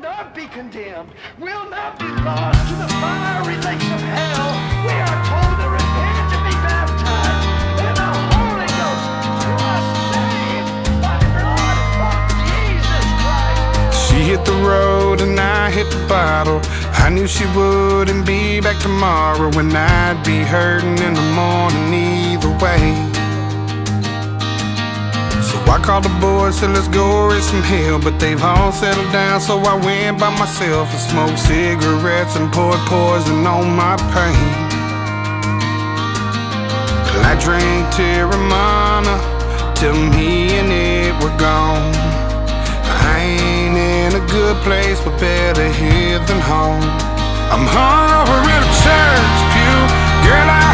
not be condemned, will not be lost to the fiery lakes of hell. We are told to repent and be baptized in the Holy Ghost. Saved by the blood of Jesus Christ. She hit the road and I hit the bottle. I knew she wouldn't be back tomorrow and I'd be hurting in the morning either way. I called the boys, said let's go raise some hell, but they've all settled down. So I went by myself and smoked cigarettes and poured poison on my pain. Well, I drank Terramana till me and it were gone. I ain't in a good place, but better here than home. I'm hungover in a church pew. Girl, I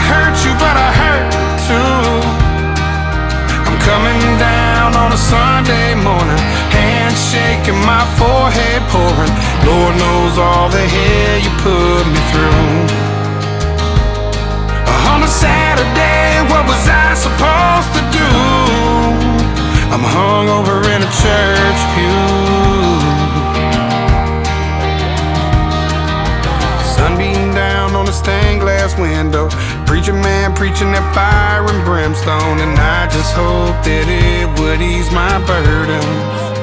shaking, my forehead pouring. Lord knows all the hell you put me through. On a Saturday, what was I supposed to do? I'm hungover in a church pew. Sun beating down on a stained glass window. Preacher man preaching that fire and brimstone. And I just hope that it would ease my burdens.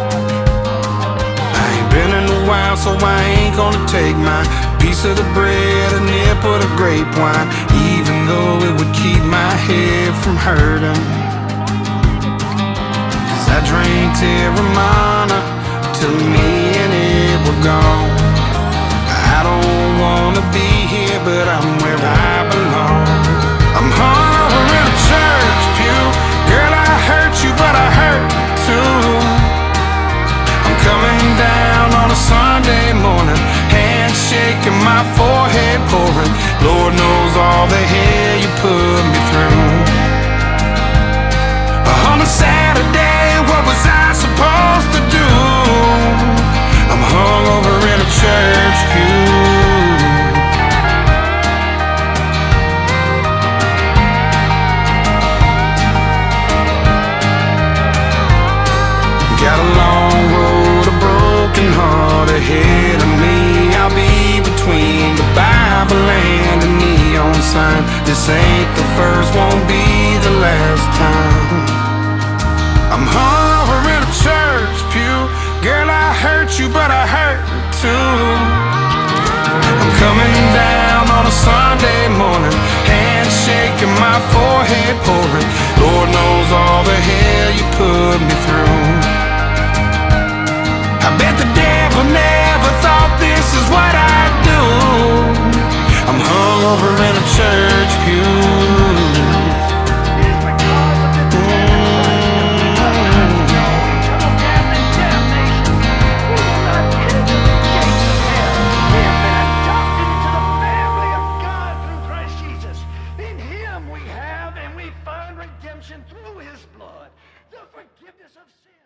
While, so I ain't gonna take my piece of the bread, a nip of the grape wine, even though it would keep my head from hurting. Cause I drank Terramana till me and it were gone. I don't wanna be here, but I'm where I my forehead pouring. Lord knows all the hell you put me through. On a Saturday, what was I supposed to do? I'm hungover in a church pew. Got a This ain't the first, won't be the last time. I'm hungover in a church pew. Girl, I hurt you, but I hurt too. I'm coming down on a Sunday morning, hands shaking, my forehead pouring. Lord knows all the hell you put me through. I bet the devil never thought this is what I'd do. I'm hungover in a church redemption through His blood, the forgiveness of sin.